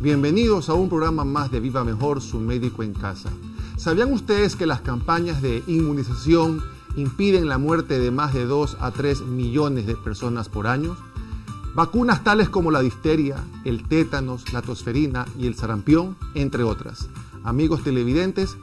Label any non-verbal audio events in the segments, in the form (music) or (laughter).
Bienvenidos a un programa más de Viva Mejor, su médico en casa. ¿Sabían ustedes que las campañas de inmunización impiden la muerte de más de 2 a 3 millones de personas por año? Vacunas tales como la difteria, el tétanos, la tosferina y el sarampión, entre otras. Amigos televidentes,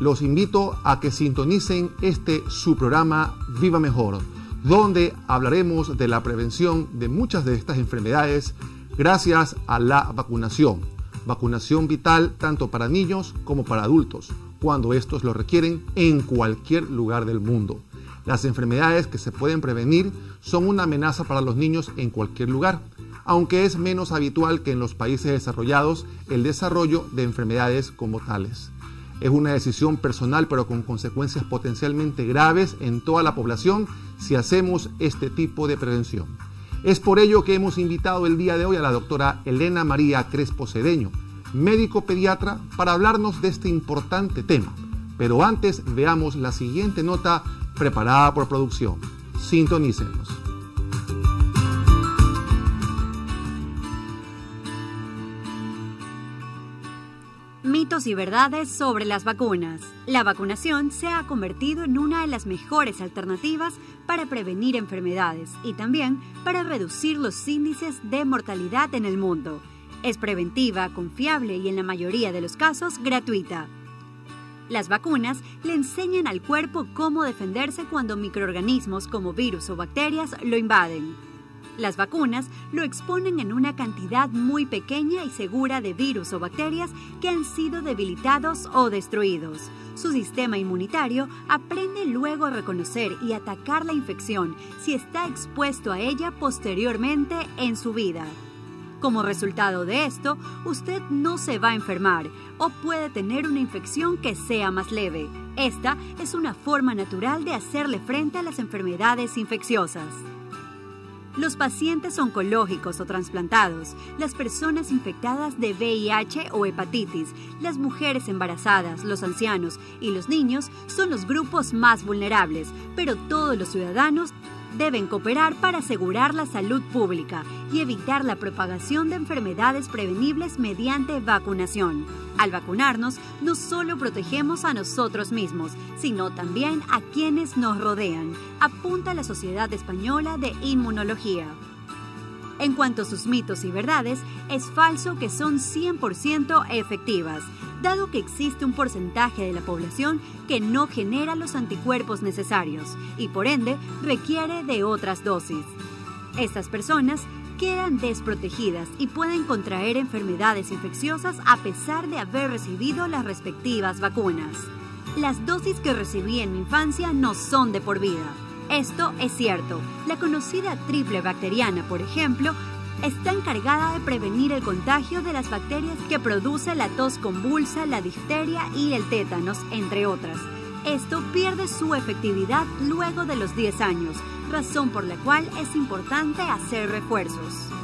los invito a que sintonicen este su programa Viva Mejor, donde hablaremos de la prevención de muchas de estas enfermedades gracias a la vacunación. Vacunación vital tanto para niños como para adultos, cuando estos lo requieren en cualquier lugar del mundo. Las enfermedades que se pueden prevenir son una amenaza para los niños en cualquier lugar, aunque es menos habitual que en los países desarrollados el desarrollo de enfermedades como tales. Es una decisión personal pero con consecuencias potencialmente graves en toda la población si hacemos este tipo de prevención. Es por ello que hemos invitado el día de hoy a la doctora Elena María Crespo Cedeño, médico pediatra, para hablarnos de este importante tema. Pero antes veamos la siguiente nota preparada por producción. Sintonícenos. Mitos y verdades sobre las vacunas. La vacunación se ha convertido en una de las mejores alternativas para prevenir enfermedades y también para reducir los índices de mortalidad en el mundo. Es preventiva, confiable y en la mayoría de los casos gratuita. Las vacunas le enseñan al cuerpo cómo defenderse cuando microorganismos como virus o bacterias lo invaden. Las vacunas lo exponen en una cantidad muy pequeña y segura de virus o bacterias que han sido debilitados o destruidos. Su sistema inmunitario aprende luego a reconocer y atacar la infección si está expuesto a ella posteriormente en su vida. Como resultado de esto, usted no se va a enfermar o puede tener una infección que sea más leve. Esta es una forma natural de hacerle frente a las enfermedades infecciosas. Los pacientes oncológicos o trasplantados, las personas infectadas de VIH o hepatitis, las mujeres embarazadas, los ancianos y los niños son los grupos más vulnerables, pero todos los ciudadanos deben cooperar para asegurar la salud pública y evitar la propagación de enfermedades prevenibles mediante vacunación. Al vacunarnos, no solo protegemos a nosotros mismos, sino también a quienes nos rodean, apunta la Sociedad Española de Inmunología. En cuanto a sus mitos y verdades, es falso que son 100% efectivas, dado que existe un porcentaje de la población que no genera los anticuerpos necesarios y por ende requiere de otras dosis. Estas personas quedan desprotegidas y pueden contraer enfermedades infecciosas a pesar de haber recibido las respectivas vacunas. Las dosis que recibí en mi infancia no son de por vida. Esto es cierto. La conocida triple bacteriana, por ejemplo, está encargada de prevenir el contagio de las bacterias que produce la tos convulsa, la difteria y el tétanos, entre otras. Esto pierde su efectividad luego de los 10 años, razón por la cual es importante hacer refuerzos.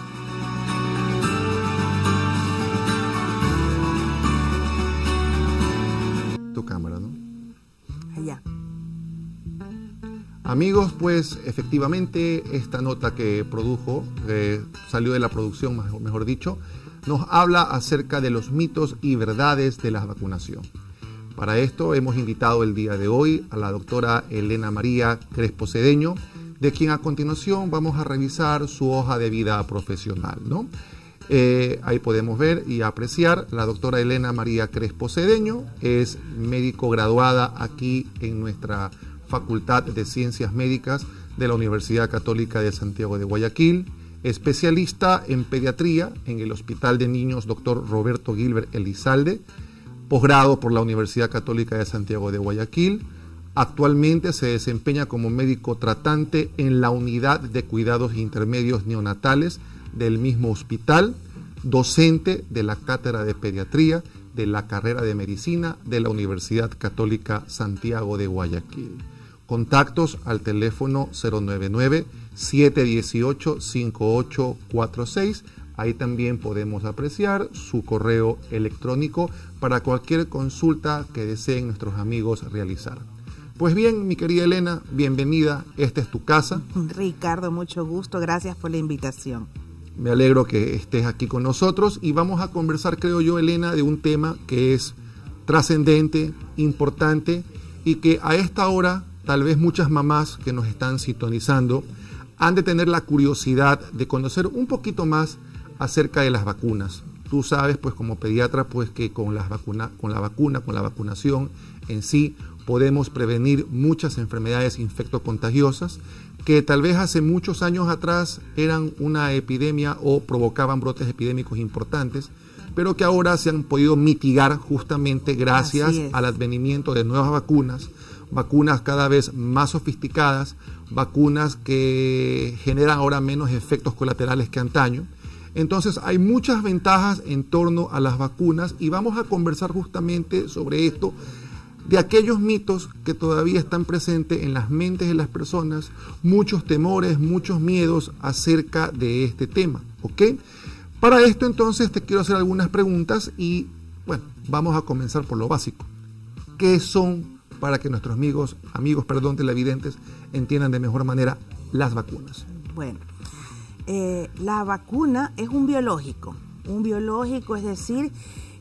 Amigos, pues efectivamente esta nota que produjo, eh, salió de la producción, mejor, dicho, nos habla acerca de los mitos y verdades de la vacunación. Para esto hemos invitado el día de hoy a la doctora Elena María Crespo Cedeño, de quien a continuación vamos a revisar su hoja de vida profesional. ¿no? Eh, ahí podemos ver y apreciar la doctora Elena María Crespo Cedeño, es médico graduada aquí en nuestra Facultad de Ciencias Médicas de la Universidad Católica de Santiago de Guayaquil, especialista en pediatría en el Hospital de Niños Dr. Roberto Gilbert Elizalde, posgrado por la Universidad Católica de Santiago de Guayaquil. Actualmente se desempeña como médico tratante en la unidad de cuidados intermedios neonatales del mismo hospital, docente de la cátedra de pediatría de la carrera de medicina de la Universidad Católica Santiago de Guayaquil. Contactos al teléfono 099-718-5846. Ahí también podemos apreciar su correo electrónico para cualquier consulta que deseen nuestros amigos realizar. Pues bien, mi querida Elena, bienvenida. Esta es tu casa. Ricardo, mucho gusto. Gracias por la invitación. Me alegro que estés aquí con nosotros y vamos a conversar, creo yo, Elena, de un tema que es trascendente, importante y que a esta hora tal vez muchas mamás que nos están sintonizando han de tener la curiosidad de conocer un poquito más acerca de las vacunas. Tú sabes, pues como pediatra, pues que con, las vacuna, con la vacuna, con la vacunación en sí, podemos prevenir muchas enfermedades infectocontagiosas que tal vez hace muchos años atrás eran una epidemia o provocaban brotes epidémicos importantes, pero que ahora se han podido mitigar justamente gracias al advenimiento de nuevas vacunas, vacunas cada vez más sofisticadas, vacunas que generan ahora menos efectos colaterales que antaño. Entonces hay muchas ventajas en torno a las vacunas y vamos a conversar justamente sobre esto de aquellos mitos que todavía están presentes en las mentes de las personas, muchos temores, muchos miedos acerca de este tema. ¿Ok? Para esto entonces te quiero hacer algunas preguntas y bueno, vamos a comenzar por lo básico. ¿Qué son, para que nuestros amigos, amigos, perdón, televidentes, entiendan de mejor manera las vacunas? Bueno, eh, la vacuna es un biológico. Un biológico, es decir,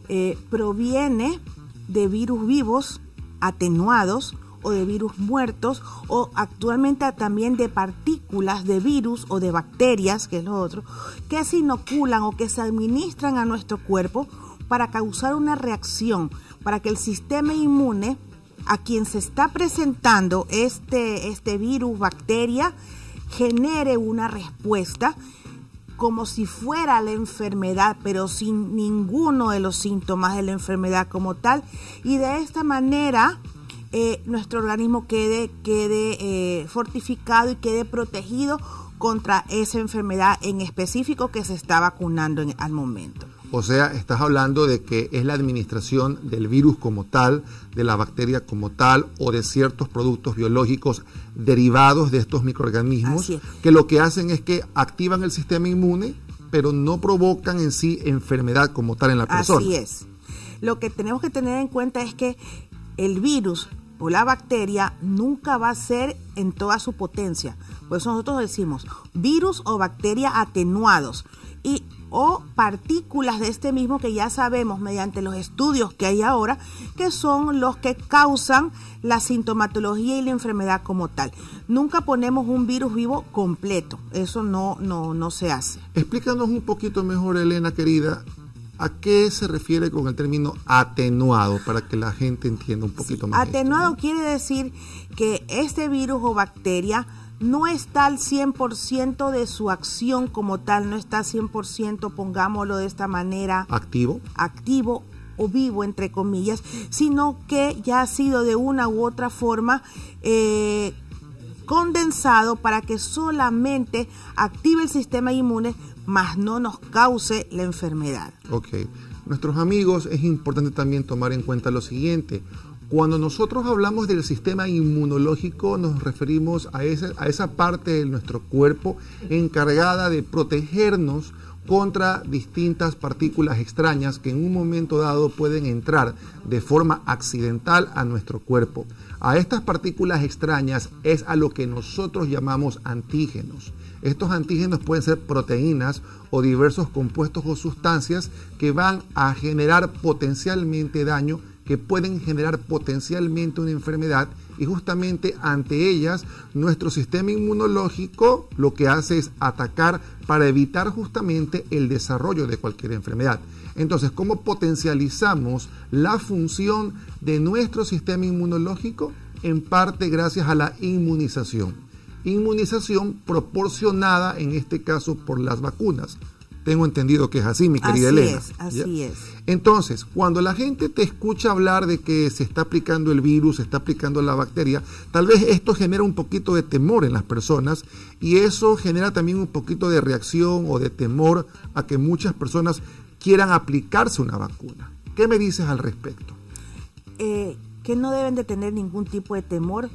eh, proviene de virus vivos atenuados o de virus muertos o actualmente también de partículas de virus o de bacterias, que es lo otro, que se inoculan o que se administran a nuestro cuerpo para causar una reacción, para que el sistema inmune a quien se está presentando este, este virus, bacteria, genere una respuesta como si fuera la enfermedad, pero sin ninguno de los síntomas de la enfermedad como tal. Y de esta manera eh, nuestro organismo quede, quede eh, fortificado y quede protegido contra esa enfermedad en específico que se está vacunando en, al momento. O sea, estás hablando de que es la administración del virus como tal, de la bacteria como tal o de ciertos productos biológicos derivados de estos microorganismos que lo que hacen es que activan el sistema inmune, pero no provocan en sí enfermedad como tal en la persona. Así es. Lo que tenemos que tener en cuenta es que el virus o la bacteria nunca va a ser en toda su potencia. Por eso nosotros decimos virus o bacteria atenuados. Y o partículas de este mismo que ya sabemos mediante los estudios que hay ahora, que son los que causan la sintomatología y la enfermedad como tal. Nunca ponemos un virus vivo completo, eso no, no, no se hace. Explícanos un poquito mejor, Elena querida, ¿A qué se refiere con el término atenuado para que la gente entienda un poquito más? Atenuado quiere decir que este virus o bacteria no está al 100% de su acción como tal, no está 100%, pongámoslo de esta manera. Activo. Activo o vivo, entre comillas, sino que ya ha sido de una u otra forma eh, condensado para que solamente active el sistema inmune, más no nos cause la enfermedad. Ok. Nuestros amigos, es importante también tomar en cuenta lo siguiente. Cuando nosotros hablamos del sistema inmunológico nos referimos a esa, a esa parte de nuestro cuerpo encargada de protegernos contra distintas partículas extrañas que en un momento dado pueden entrar de forma accidental a nuestro cuerpo. A estas partículas extrañas es a lo que nosotros llamamos antígenos. Estos antígenos pueden ser proteínas o diversos compuestos o sustancias que van a generar potencialmente daño que pueden generar potencialmente una enfermedad y justamente ante ellas nuestro sistema inmunológico lo que hace es atacar para evitar justamente el desarrollo de cualquier enfermedad. Entonces, ¿cómo potencializamos la función de nuestro sistema inmunológico? En parte gracias a la inmunización. Inmunización proporcionada en este caso por las vacunas. Tengo entendido que es así, mi querida así Elena. Es, así es. Entonces, cuando la gente te escucha hablar de que se está aplicando el virus, se está aplicando la bacteria, tal vez esto genera un poquito de temor en las personas y eso genera también un poquito de reacción o de temor a que muchas personas quieran aplicarse una vacuna. ¿Qué me dices al respecto? Eh, que no deben de tener ningún tipo de temor.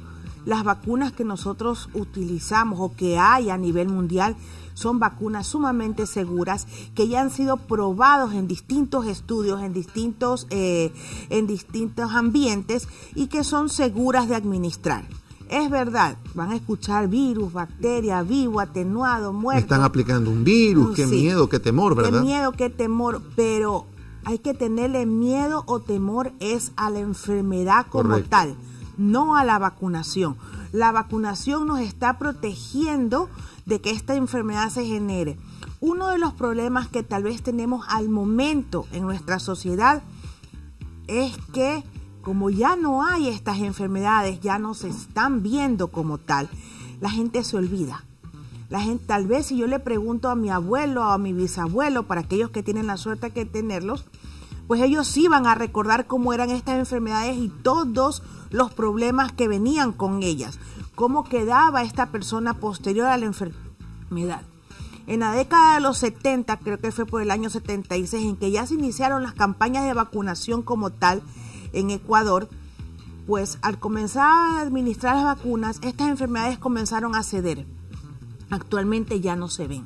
Las vacunas que nosotros utilizamos o que hay a nivel mundial son vacunas sumamente seguras que ya han sido probados en distintos estudios, en distintos, eh, en distintos ambientes y que son seguras de administrar. Es verdad, van a escuchar virus, bacteria, vivo, atenuado, Me muerto. están aplicando un virus, qué Sí. miedo, qué temor, ¿verdad? Qué miedo, qué temor, pero hay que tenerle miedo o temor es a la enfermedad como Correcto. tal, no a la vacunación. La vacunación nos está protegiendo de que esta enfermedad se genere. Uno de los problemas que tal vez tenemos al momento en nuestra sociedad es que como ya no hay estas enfermedades, ya no se están viendo como tal, la gente se olvida. La gente, tal vez si yo le pregunto a mi abuelo o a mi bisabuelo, para aquellos que tienen la suerte de tenerlos, pues ellos sí van a recordar cómo eran estas enfermedades y todos los problemas que venían con ellas, cómo quedaba esta persona posterior a la enfermedad. En la década de los 70, creo que fue por el año 76, en que ya se iniciaron las campañas de vacunación como tal en Ecuador, pues al comenzar a administrar las vacunas, estas enfermedades comenzaron a ceder. Actualmente ya no se ven.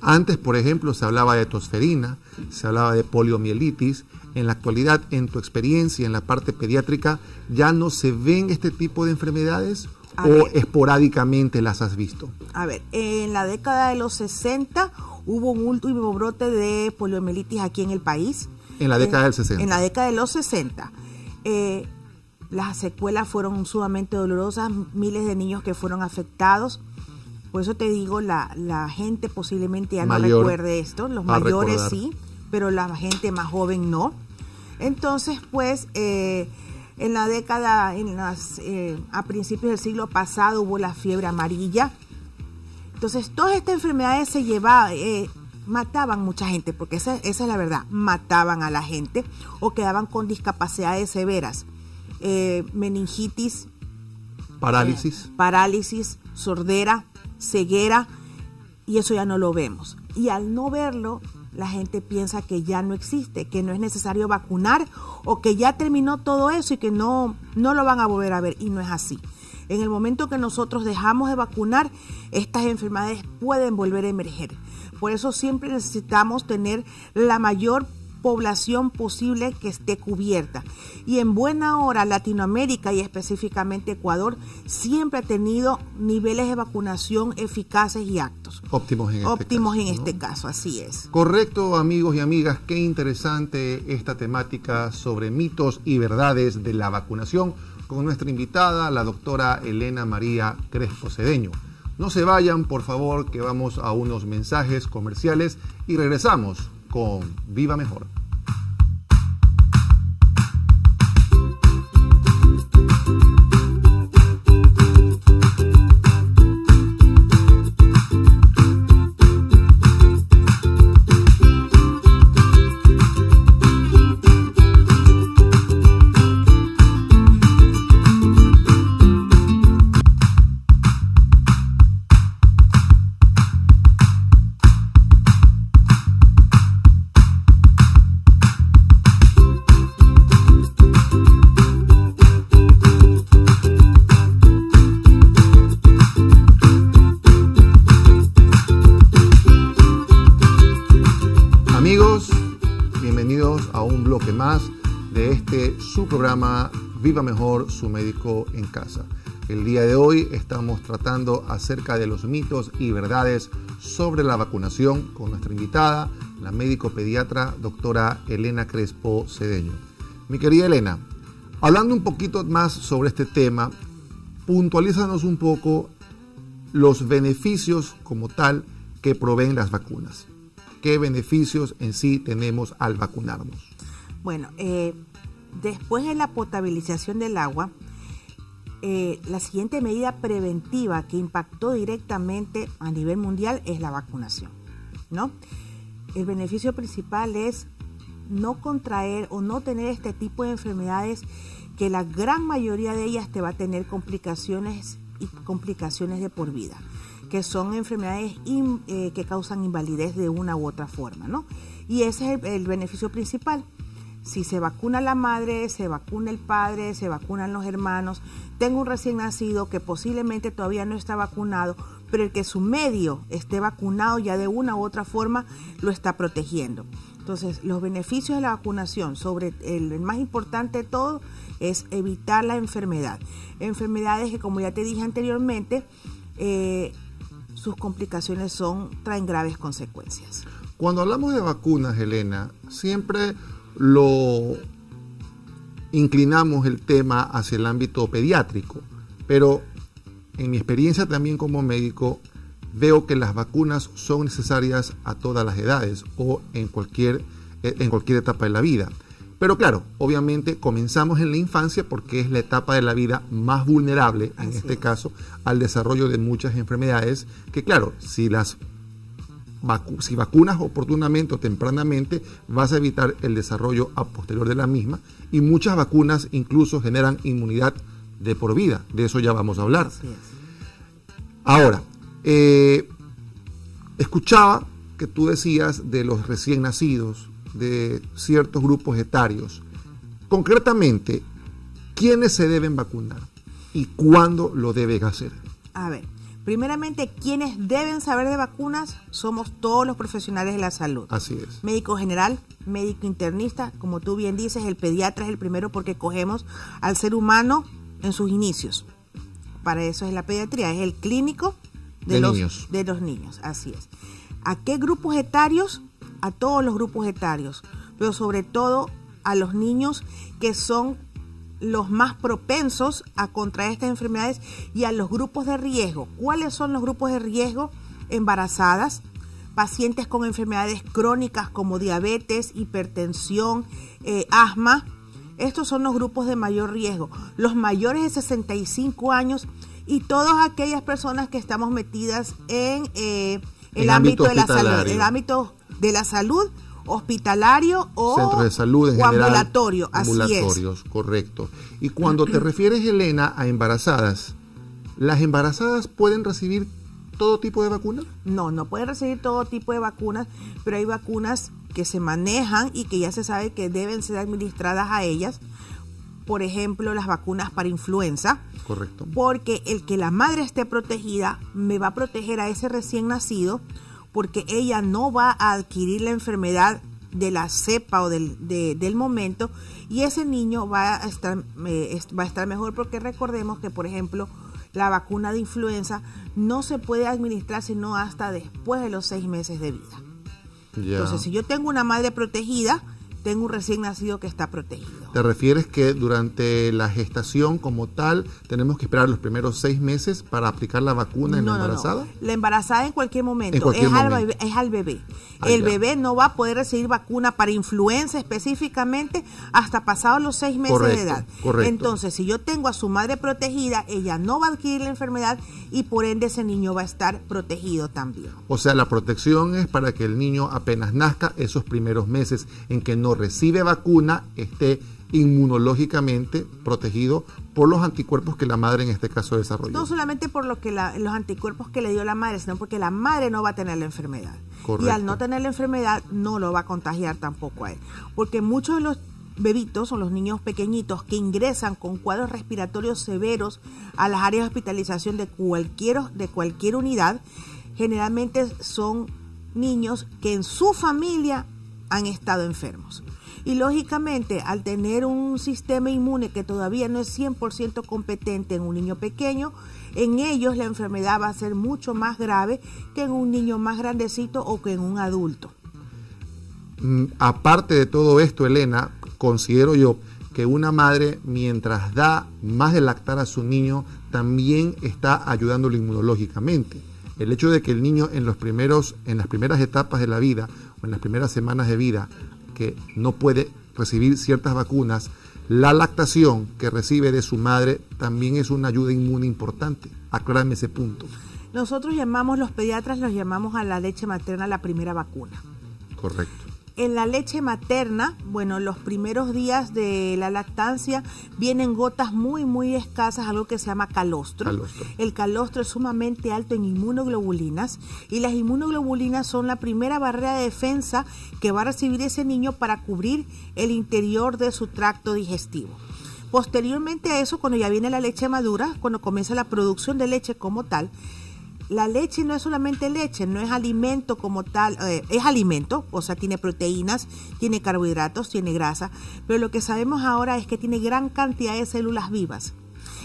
Antes, por ejemplo, se hablaba de tosferina, se hablaba de poliomielitis. En la actualidad, en tu experiencia en la parte pediátrica, ¿ya no se ven este tipo de enfermedades A o ver. esporádicamente las has visto? A ver, en la década de los 60 hubo un último brote de poliomielitis aquí en el país. En la década del 60. En la década de los 60. Eh, las secuelas fueron sumamente dolorosas, miles de niños que fueron afectados. Por eso te digo, la, la gente posiblemente ya no recuerde esto, los mayores recordar. sí, pero la gente más joven no. Entonces, pues, eh, en la década, en las, eh, a principios del siglo pasado hubo la fiebre amarilla. Entonces, todas estas enfermedades se llevaban, eh, mataban mucha gente, porque esa, esa es la verdad, mataban a la gente o quedaban con discapacidades severas. Meningitis, Parálisis. parálisis, sordera, ceguera, y eso ya no lo vemos. Y al no verlo, la gente piensa que ya no existe, que no es necesario vacunar o que ya terminó todo eso y que no, no lo van a volver a ver. Y no es así. En el momento que nosotros dejamos de vacunar, estas enfermedades pueden volver a emerger. Por eso siempre necesitamos tener la mayor población posible que esté cubierta. Y en buena hora Latinoamérica y específicamente Ecuador siempre ha tenido niveles de vacunación eficaces y actos. Óptimos en este Óptimos caso, en ¿no? este caso, así es. Correcto, amigos y amigas, qué interesante esta temática sobre mitos y verdades de la vacunación con nuestra invitada, la doctora Elena María Crespo Cedeño. No se vayan, por favor, que vamos a unos mensajes comerciales y regresamos con Viva Mejor. Thank you. Viva Mejor, su médico en casa. El día de hoy estamos tratando acerca de los mitos y verdades sobre la vacunación con nuestra invitada, la médico pediatra doctora Elena Crespo Cedeño. Mi querida Elena, hablando un poquito más sobre este tema, puntualízanos un poco los beneficios como tal que proveen las vacunas. ¿Qué beneficios en sí tenemos al vacunarnos? Bueno, eh, después de la potabilización del agua, eh, la siguiente medida preventiva que impactó directamente a nivel mundial es la vacunación, ¿no? El beneficio principal es no contraer o no tener este tipo de enfermedades que la gran mayoría de ellas te va a tener complicaciones y complicaciones de por vida, que son enfermedades eh, que causan invalidez de una u otra forma, ¿no? Y ese es el beneficio principal. Si se vacuna la madre, se vacuna el padre, se vacunan los hermanos. Tengo un recién nacido que posiblemente todavía no está vacunado, pero el que su medio esté vacunado ya de una u otra forma lo está protegiendo. Entonces, los beneficios de la vacunación, sobre el, más importante de todo, es evitar la enfermedad. Enfermedades que, como ya te dije anteriormente, eh, sus complicaciones son, traen graves consecuencias. Cuando hablamos de vacunas, Elena, siempre lo inclinamos el tema hacia el ámbito pediátrico, pero en mi experiencia también como médico, veo que las vacunas son necesarias a todas las edades o en cualquier, en cualquier etapa de la vida. Pero claro, obviamente comenzamos en la infancia porque es la etapa de la vida más vulnerable, en este caso, al desarrollo de muchas enfermedades que claro, si las si vacunas oportunamente o tempranamente, vas a evitar el desarrollo a posterior de la misma y muchas vacunas incluso generan inmunidad de por vida. De eso ya vamos a hablar. Ahora, eh, escuchaba que tú decías de los recién nacidos, de ciertos grupos etarios. Concretamente, ¿quiénes se deben vacunar y cuándo lo deben hacer? A ver, primeramente, quienes deben saber de vacunas somos todos los profesionales de la salud. Así es. Médico general, médico internista, como tú bien dices, el pediatra es el primero porque cogemos al ser humano en sus inicios. Para eso es la pediatría, es el clínico de, los, niños. de los niños, así es. ¿A qué grupos etarios? A todos los grupos etarios, pero sobre todo a los niños que son los más propensos a contraer estas enfermedades y a los grupos de riesgo. ¿Cuáles son los grupos de riesgo? Embarazadas, pacientes con enfermedades crónicas como diabetes, hipertensión, eh, asma. Estos son los grupos de mayor riesgo. Los mayores de 65 años y todas aquellas personas que estamos metidas en eh, el, ámbito, de la salud, el ámbito de la salud hospitalario o centro de salud en ambulatorio, ambulatorios, correcto. Y cuando te refieres, Elena, a embarazadas, ¿las embarazadas pueden recibir todo tipo de vacunas? No, no pueden recibir todo tipo de vacunas, pero hay vacunas que se manejan y que ya se sabe que deben ser administradas a ellas. Por ejemplo, las vacunas para influenza, Correcto. Porque el que la madre esté protegida me va a proteger a ese recién nacido porque ella no va a adquirir la enfermedad de la cepa o del, del momento y ese niño va a, estar, eh, va a estar mejor porque recordemos que, por ejemplo, la vacuna de influenza no se puede administrar sino hasta después de los seis meses de vida. Entonces, si yo tengo una madre protegida, tengo un recién nacido que está protegido. ¿Te refieres que durante la gestación como tal tenemos que esperar los primeros seis meses para aplicar la vacuna en la embarazada? No, La embarazada en cualquier momento, es, Al bebé, es, Al bebé, ah, el bebé no va a poder recibir vacuna para influenza específicamente hasta pasados los seis meses de edad. Correcto. Entonces, si yo tengo a su madre protegida, ella no va a adquirir la enfermedad y por ende ese niño va a estar protegido también. O sea, la protección es para que el niño apenas nazca esos primeros meses en que no recibe vacuna esté inmunológicamente protegido por los anticuerpos que la madre en este caso desarrolló. No solamente por lo que los anticuerpos que le dio la madre, sino porque la madre no va a tener la enfermedad. Y al no tener la enfermedad no lo va a contagiar tampoco a él. Porque muchos de los bebitos o los niños pequeñitos que ingresan con cuadros respiratorios severos a las áreas de hospitalización de cualquier, de cualquier unidad, generalmente son niños que en su familia han estado enfermos. Y lógicamente, al tener un sistema inmune que todavía no es 100% competente en un niño pequeño, en ellos la enfermedad va a ser mucho más grave que en un niño más grandecito o que en un adulto. Mm, aparte de todo esto, Elena, considero yo que una madre, mientras da más de lactar a su niño, también está ayudándolo inmunológicamente. El hecho de que el niño en los primeros, en las primeras etapas de la vida en las primeras semanas de vida que no puede recibir ciertas vacunas, la lactación que recibe de su madre también es una ayuda inmune importante. Aclárame ese punto. Nosotros llamamos, los pediatras los llamamos a la leche materna la primera vacuna. Correcto. En la leche materna, bueno, los primeros días de la lactancia vienen gotas muy, muy escasas, algo que se llama calostro. El calostro es sumamente alto en inmunoglobulinas y las inmunoglobulinas son la primera barrera de defensa que va a recibir ese niño para cubrir el interior de su tracto digestivo. Posteriormente a eso, cuando ya viene la leche madura, cuando comienza la producción de leche como tal, la leche no es solamente leche, no es alimento como tal, eh, es alimento, o sea, tiene proteínas, tiene carbohidratos, tiene grasa, pero lo que sabemos ahora es que tiene gran cantidad de células vivas.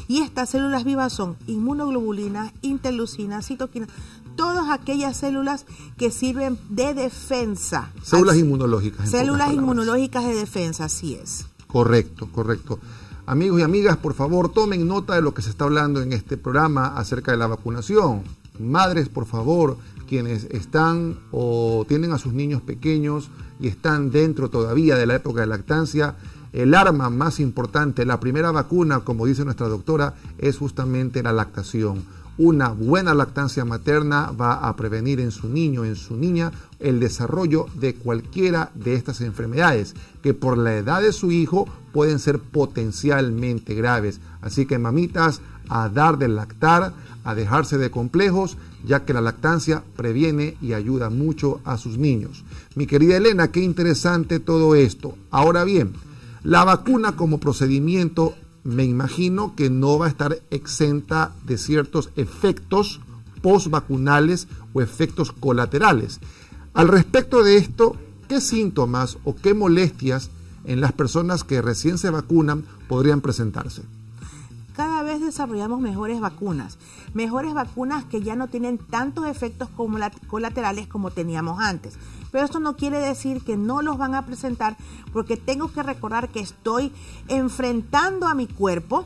Y estas células vivas son inmunoglobulinas, interleucinas, citoquinas, todas aquellas células que sirven de defensa. Células inmunológicas. Células inmunológicas de defensa, así es. Correcto, correcto. Amigos y amigas, por favor, tomen nota de lo que se está hablando en este programa acerca de la vacunación. Madres, por favor, quienes están o tienen a sus niños pequeños y están dentro todavía de la época de lactancia, el arma más importante, la primera vacuna, como dice nuestra doctora, es justamente la lactación. Una buena lactancia materna va a prevenir en su niño, en su niña, el desarrollo de cualquiera de estas enfermedades, que por la edad de su hijo pueden ser potencialmente graves. Así que mamitas, a dar de lactar, a dejarse de complejos, ya que la lactancia previene y ayuda mucho a sus niños. Mi querida Elena, qué interesante todo esto. Ahora bien, la vacuna como procedimiento me imagino que no va a estar exenta de ciertos efectos postvacunales o efectos colaterales. Al respecto de esto, ¿qué síntomas o qué molestias en las personas que recién se vacunan podrían presentarse? Cada vez desarrollamos mejores vacunas, mejores vacunas que ya no tienen tantos efectos colaterales como teníamos antes. Pero esto no quiere decir que no los van a presentar porque tengo que recordar que estoy enfrentando a mi cuerpo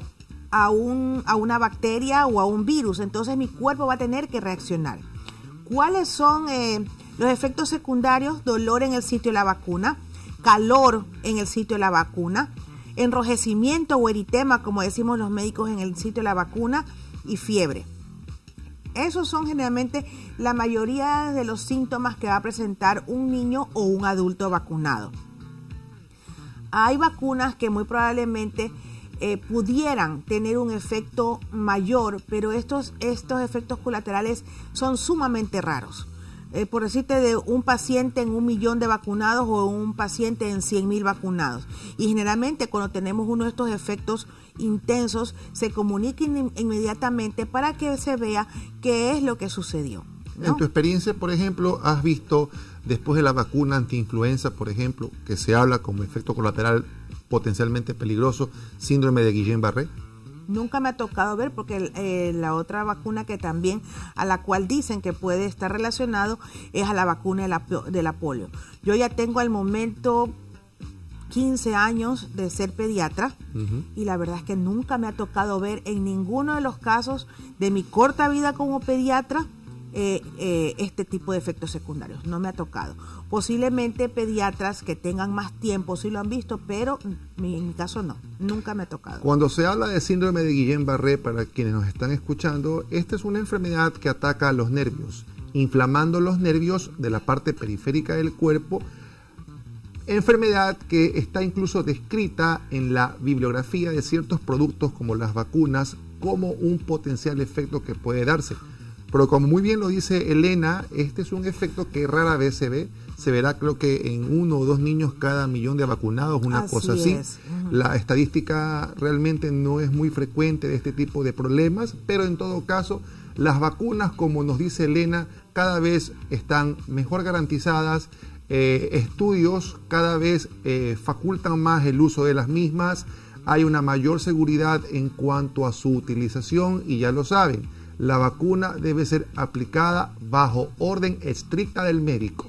a, un, a una bacteria o a un virus. Entonces mi cuerpo va a tener que reaccionar. ¿Cuáles son eh, los efectos secundarios? Dolor en el sitio de la vacuna, calor en el sitio de la vacuna, enrojecimiento o eritema, como decimos los médicos en el sitio de la vacuna, y fiebre. Esos son generalmente la mayoría de los síntomas que va a presentar un niño o un adulto vacunado. Hay vacunas que muy probablemente eh, pudieran tener un efecto mayor, pero estos, estos efectos colaterales son sumamente raros. Eh, por decirte, de un paciente en un millón de vacunados o un paciente en 100 mil vacunados. Y generalmente cuando tenemos uno de estos efectos intensos, se comuniquen inmediatamente para que se vea qué es lo que sucedió. En tu experiencia, por ejemplo, has visto después de la vacuna antiinfluenza, por ejemplo, que se habla como efecto colateral potencialmente peligroso, síndrome de Guillain-Barré? Nunca me ha tocado ver porque eh, la otra vacuna que también a la cual dicen que puede estar relacionado es a la vacuna de la, de la polio. Yo ya tengo al momento 15 años de ser pediatra y la verdad es que nunca me ha tocado ver en ninguno de los casos de mi corta vida como pediatra eh, eh, este tipo de efectos secundarios. No me ha tocado. Posiblemente pediatras que tengan más tiempo sí lo han visto, pero en mi caso no. Nunca me ha tocado. Cuando se habla de síndrome de Guillain-Barré, para quienes nos están escuchando, esta es una enfermedad que ataca a los nervios, inflamando los nervios de la parte periférica del cuerpo enfermedad que está incluso descrita en la bibliografía de ciertos productos como las vacunas como un potencial efecto que puede darse. Pero como muy bien lo dice Elena, este es un efecto que rara vez se ve. Se verá creo que en uno o dos niños cada millón de vacunados, una cosa así. La estadística realmente no es muy frecuente de este tipo de problemas, pero en todo caso las vacunas, como nos dice Elena, cada vez están mejor garantizadas, eh, estudios cada vez eh, facultan más el uso de las mismas, hay una mayor seguridad en cuanto a su utilización y ya lo saben, la vacuna debe ser aplicada bajo orden estricta del médico.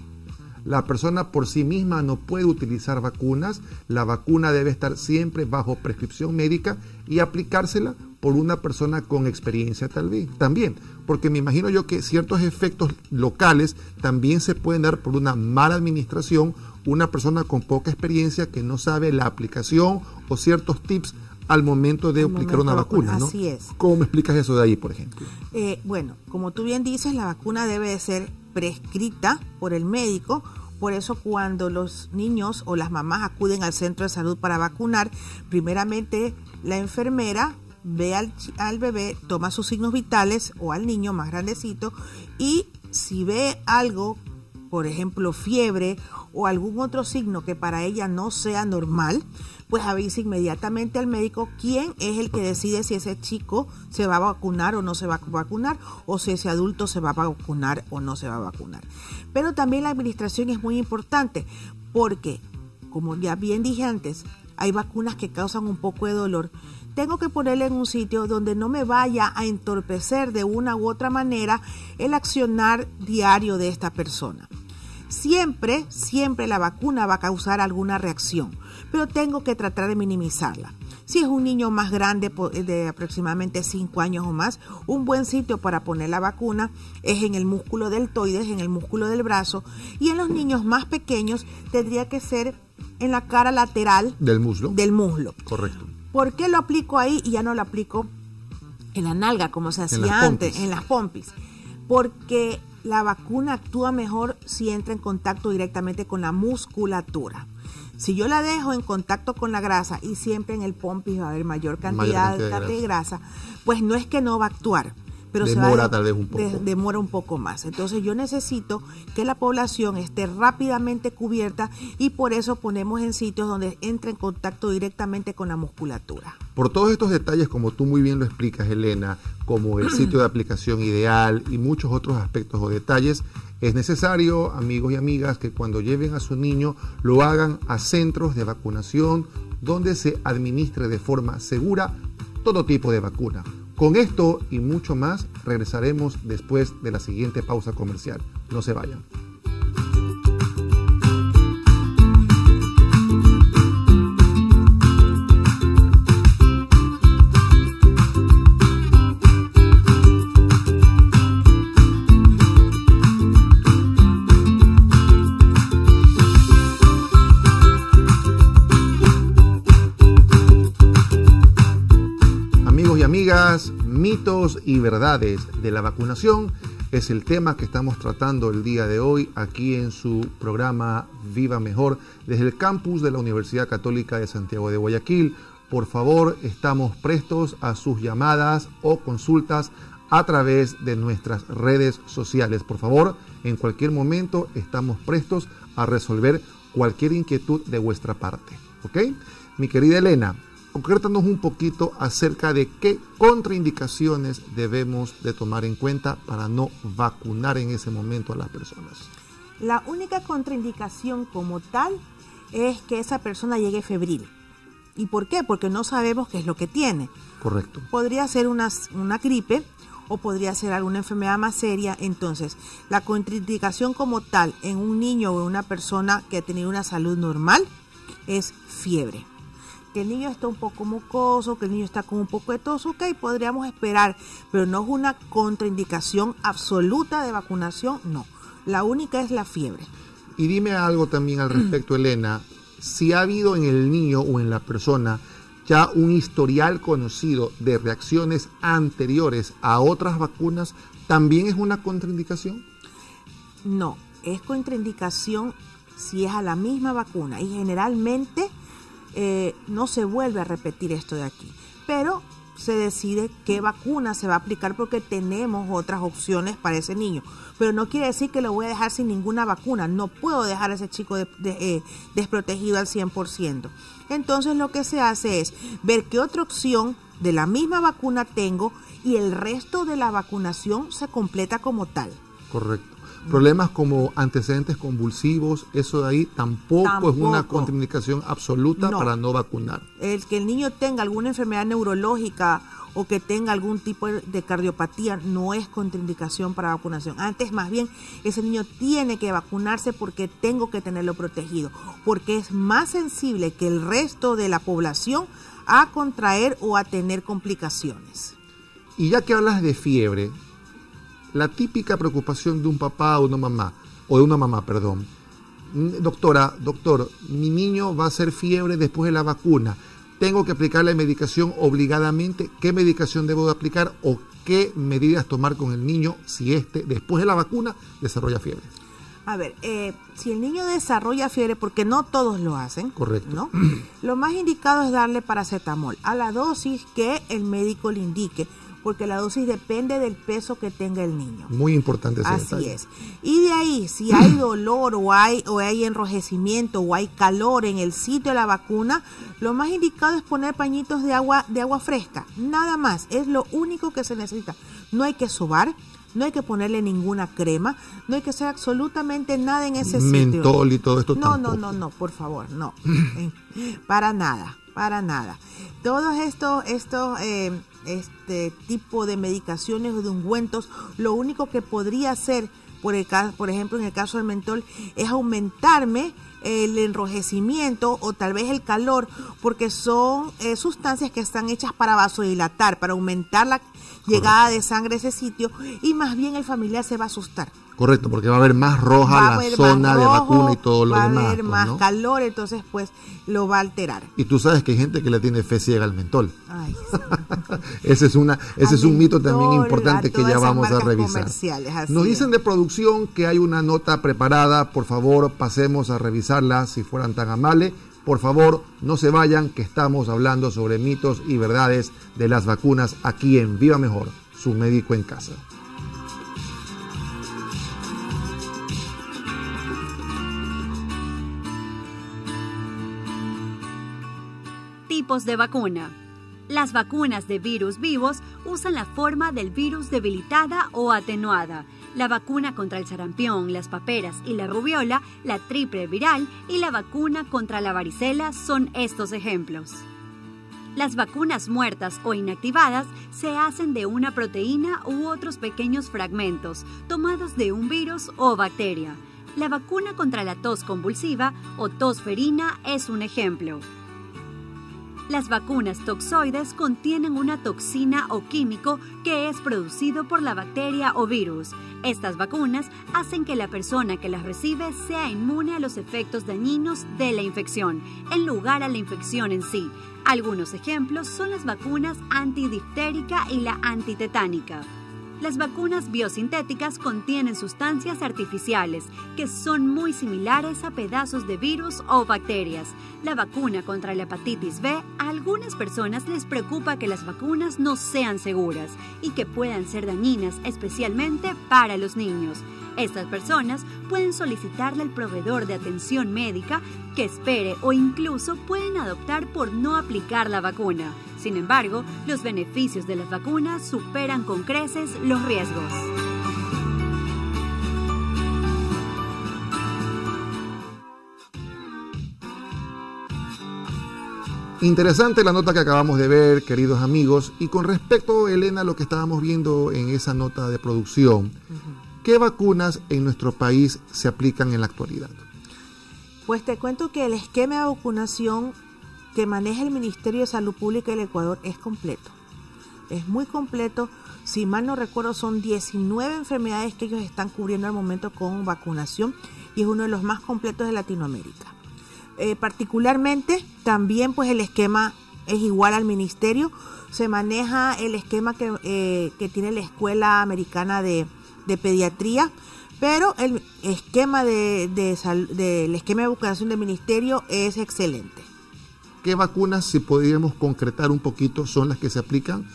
La persona por sí misma no puede utilizar vacunas, la vacuna debe estar siempre bajo prescripción médica y aplicársela por una persona con experiencia tal vez, también, porque me imagino yo que ciertos efectos locales también se pueden dar por una mala administración, una persona con poca experiencia que no sabe la aplicación o ciertos tips al momento de aplicar una vacuna, ¿no? Así es. ¿Cómo me explicas eso de ahí, por ejemplo? Eh, bueno, como tú bien dices, la vacuna debe de ser prescrita por el médico por eso cuando los niños o las mamás acuden al centro de salud para vacunar, primeramente la enfermera ve al, al, bebé, toma sus signos vitales o al niño más grandecito y si ve algo, por ejemplo fiebre o algún otro signo que para ella no sea normal, pues avisa inmediatamente al médico quién es el que decide si ese chico se va a vacunar o no se va a vacunar, o si ese adulto se va a vacunar o no se va a vacunar. Pero también la administración es muy importante porque, como ya bien dije antes, hay vacunas que causan un poco de dolor. Tengo que ponerle en un sitio donde no me vaya a entorpecer de una u otra manera el accionar diario de esta persona. Siempre, siempre la vacuna va a causar alguna reacción, pero tengo que tratar de minimizarla. Si es un niño más grande, de aproximadamente 5 años o más, un buen sitio para poner la vacuna es en el músculo deltoides, en el músculo del brazo, y en los niños más pequeños tendría que ser en la cara lateral del muslo. Del muslo. Correcto. ¿Por qué lo aplico ahí y ya no lo aplico en la nalga como se hacía antes, en las pompis? Porque la vacuna actúa mejor si entra en contacto directamente con la musculatura. Si yo la dejo en contacto con la grasa y siempre en el pompis va a haber mayor cantidad, de, grasa, pues no es que no va a actuar, pero demora tal vez un poco. demora un poco más. Entonces yo necesito que la población esté rápidamente cubierta y por eso ponemos en sitios donde entre en contacto directamente con la musculatura. Por todos estos detalles, como tú muy bien lo explicas, Elena, como el (clears throat) sitio de aplicación ideal y muchos otros aspectos o detalles, es necesario, amigos y amigas, que cuando lleven a su niño lo hagan a centros de vacunación donde se administre de forma segura todo tipo de vacuna con esto y mucho más regresaremos después de la siguiente pausa comercial. No se vayan. Mitos y verdades de la vacunación es el tema que estamos tratando el día de hoy aquí en su programa Viva Mejor desde el campus de la Universidad Católica de Santiago de Guayaquil. Por favor, estamos prestos a sus llamadas o consultas a través de nuestras redes sociales. Por favor, en cualquier momento estamos prestos a resolver cualquier inquietud de vuestra parte. ¿Ok? Mi querida Elena, concrétanos un poquito acerca de qué contraindicaciones debemos de tomar en cuenta para no vacunar en ese momento a las personas. La única contraindicación como tal es que esa persona llegue febril. ¿Y por qué? Porque no sabemos qué es lo que tiene. Correcto. Podría ser una, una gripe o podría ser alguna enfermedad más seria. Entonces, la contraindicación como tal en un niño o en una persona que ha tenido una salud normal es fiebre que el niño está un poco mucoso, que el niño está con un poco de tos, ok, podríamos esperar, pero no es una contraindicación absoluta de vacunación, no. La única es la fiebre. Y dime algo también al respecto, Elena, si ha habido en el niño o en la persona ya un historial conocido de reacciones anteriores a otras vacunas, ¿también es una contraindicación? No, es contraindicación si es a la misma vacuna y generalmente eh, no se vuelve a repetir esto de aquí. Pero se decide qué vacuna se va a aplicar porque tenemos otras opciones para ese niño. Pero no quiere decir que lo voy a dejar sin ninguna vacuna. No puedo dejar a ese chico eh, desprotegido al 100%. Entonces lo que se hace es ver qué otra opción de la misma vacuna tengo y el resto de la vacunación se completa como tal. Correcto. Problemas como antecedentes convulsivos, eso de ahí tampoco, es una contraindicación absoluta para no vacunar. El que el niño tenga alguna enfermedad neurológica o que tenga algún tipo de cardiopatía no es contraindicación para vacunación. Antes, más bien, ese niño tiene que vacunarse porque tengo que tenerlo protegido, porque es más sensible que el resto de la población a contraer o a tener complicaciones. Y ya que hablas de fiebre, la típica preocupación de un papá o una mamá, o de una mamá, perdón. Doctora, doctor, mi niño va a hacer fiebre después de la vacuna. ¿Tengo que aplicarle medicación obligadamente? ¿Qué medicación debo de aplicar o qué medidas tomar con el niño si este, después de la vacuna, desarrolla fiebre? A ver, eh, si el niño desarrolla fiebre, porque no todos lo hacen, correcto, ¿no? Lo más indicado es darle paracetamol a la dosis que el médico le indique porque la dosis depende del peso que tenga el niño. Muy importante ese Así detalle. es. Y de ahí, si hay (clears throat) dolor o hay, o hay enrojecimiento o hay calor en el sitio de la vacuna, lo más indicado es poner pañitos de agua, de agua fresca. Nada más. Es lo único que se necesita. No hay que sobar. No hay que ponerle ninguna crema, no hay que hacer absolutamente nada en ese sitio. Mentol y todo esto No, no, tampoco. no, no, por favor, no. (clears throat) Para nada, para nada. Todos estos, estos eh, este tipo de medicaciones o de ungüentos, lo único que podría hacer, por, el, por ejemplo, en el caso del mentol, es aumentarme el enrojecimiento o tal vez el calor, porque son eh, sustancias que están hechas para vasodilatar, para aumentar la llegada de sangre a ese sitio y más bien el familiar se va a asustar. Correcto, porque va a haber más roja Va la haber zona más de vacuna y todo lo va demás. a haber pues, más ¿no? calor, entonces pues lo va a alterar. Y tú sabes que hay gente que le tiene fe ciega al mentol. Ay, sí. (laughs) Ese es una, ese Al es un mito también importante que ya vamos a revisar. Nos dicen de producción que hay una nota preparada. Por favor, pasemos a revisarla si fueran tan amables. Por favor, no se vayan, que estamos hablando sobre mitos y verdades de las vacunas aquí en Viva Mejor, su médico en casa. Tipos de vacuna. Las vacunas de virus vivos usan la forma del virus debilitada o atenuada. La vacuna contra el sarampión, las paperas y la rubiola, la triple viral y la vacuna contra la varicela son estos ejemplos. Las vacunas muertas o inactivadas se hacen de una proteína u otros pequeños fragmentos tomados de un virus o bacteria. La vacuna contra la tos convulsiva o tos ferina es un ejemplo. Las vacunas toxoides contienen una toxina o químico que es producido por la bacteria o virus. Estas vacunas hacen que la persona que las recibe sea inmune a los efectos dañinos de la infección, en lugar a la infección en sí. Algunos ejemplos son las vacunas antidiftérica y la antitetánica. Las vacunas biosintéticas contienen sustancias artificiales que son muy similares a pedazos de virus o bacterias. La vacuna contra la hepatitis B, a algunas personas les preocupa que las vacunas no sean seguras y que puedan ser dañinas, especialmente para los niños. Estas personas pueden solicitarle al proveedor de atención médica que espere o incluso pueden adoptar por no aplicar la vacuna. Sin embargo, los beneficios de las vacunas superan con creces los riesgos. Interesante la nota que acabamos de ver, queridos amigos. Y con respecto, Elena, a lo que estábamos viendo en esa nota de producción, ¿qué vacunas en nuestro país se aplican en la actualidad? Pues te cuento que el esquema de vacunación que maneja el Ministerio de Salud Pública del Ecuador es completo. Es muy completo. Si mal no recuerdo, son 19 enfermedades que ellos están cubriendo al momento con vacunación y es uno de los más completos de Latinoamérica. Eh, particularmente, también pues el esquema es igual al ministerio. Se maneja el esquema que, eh, que tiene la Escuela Americana de, de Pediatría, pero el esquema de, de sal- del esquema de vacunación del ministerio es excelente. ¿Qué vacunas, si podríamos concretar un poquito, son las que se aplican?